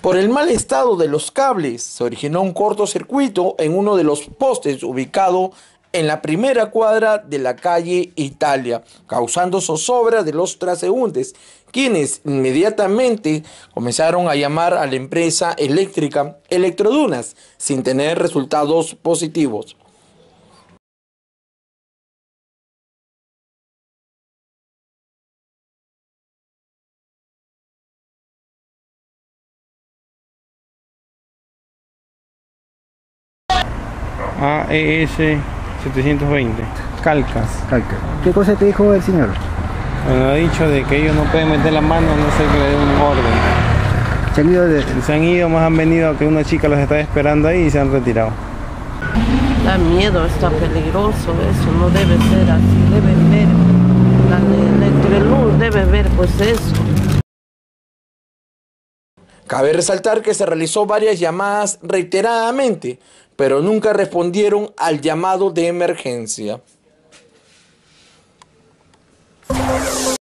Por el mal estado de los cables, se originó un cortocircuito en uno de los postes ubicado en la primera cuadra de la calle Italia, causando zozobra de los transeúntes, quienes inmediatamente comenzaron a llamar a la empresa eléctrica Electrodunas sin tener resultados positivos. AES 720, Calcas. Calcas. ¿Qué cosa te dijo el señor? Bueno, ha dicho de que ellos no pueden meter la mano, no sé que le dé un orden. ¿Se han ido? De... Se han ido, más han venido que una chica los está esperando ahí y se han retirado. Da miedo, está peligroso eso, no debe ser así, debe ver, la electroluz debe ver pues eso. Cabe resaltar que se realizó varias llamadas reiteradamente, pero nunca respondieron al llamado de emergencia.